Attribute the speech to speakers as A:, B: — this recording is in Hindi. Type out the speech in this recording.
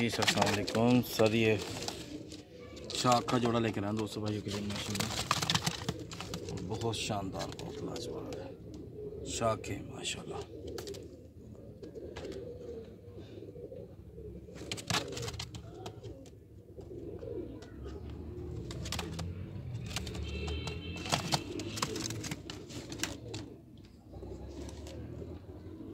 A: जी सर सर, ये शाख का जोड़ा लेकर आए दोस्तों भाइयों के लिए मशीन बहुत शानदार बहुत लाजवाब है। शाख है, माशाल्लाह।